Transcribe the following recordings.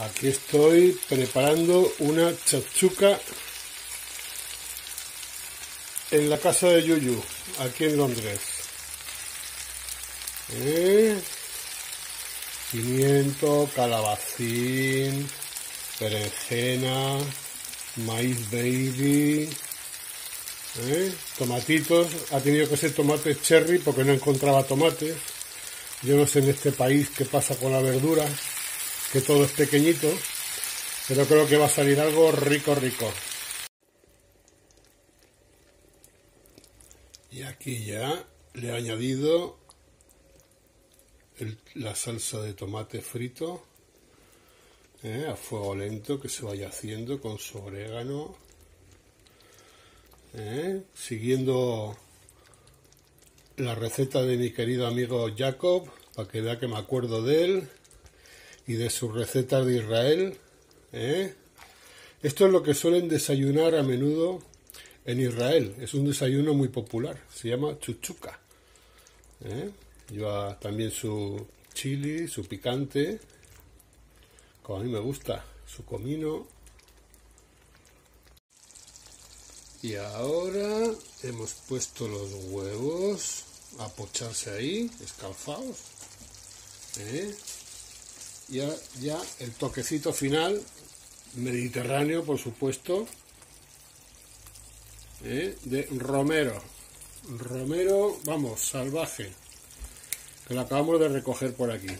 Aquí estoy preparando una chachuca en la casa de Yuyu, aquí en Londres. ¿Eh? Pimiento, calabacín, berenjena, maíz baby, ¿eh? tomatitos. Ha tenido que ser tomates cherry porque no encontraba tomates. Yo no sé en este país qué pasa con la verdura que todo es pequeñito, pero creo que va a salir algo rico, rico. Y aquí ya le he añadido la salsa de tomate frito eh, a fuego lento que se vaya haciendo con su orégano. Eh, siguiendo la receta de mi querido amigo Jacob, para que vea que me acuerdo de él y de sus recetas de Israel. ¿eh? Esto es lo que suelen desayunar a menudo en Israel. Es un desayuno muy popular. Se llama chuchuca. ¿eh? Lleva también su chili, su picante, como a mí me gusta, su comino. Y ahora hemos puesto los huevos a pocharse ahí, escalfados. ¿eh? Ya, ya el toquecito final, mediterráneo por supuesto, ¿eh? de romero. Romero, vamos, salvaje, que lo acabamos de recoger por aquí.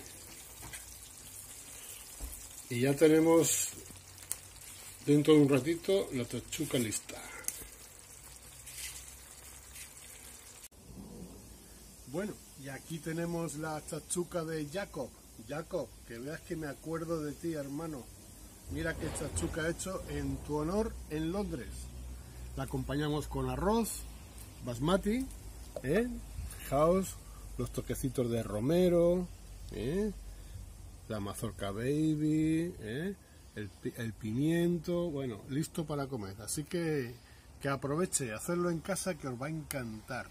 Y ya tenemos dentro de un ratito la tachuca lista. Bueno, y aquí tenemos la tachuca de Jacob. Jacob, que veas que me acuerdo de ti, hermano. Mira qué chachuca he hecho en tu honor en Londres. La acompañamos con arroz, basmati, ¿eh? Fijaos, los toquecitos de romero, ¿eh? la mazorca baby, ¿eh? el, el, pimiento, bueno, listo para comer. Así que que aproveche, hacerlo en casa que os va a encantar.